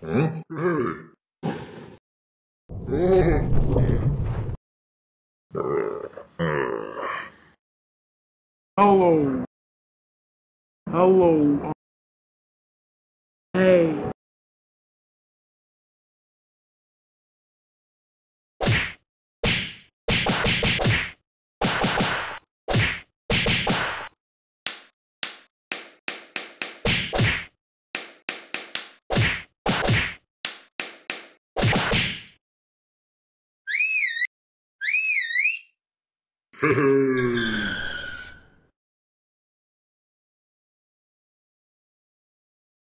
Hello. Hello. Hey. Hehe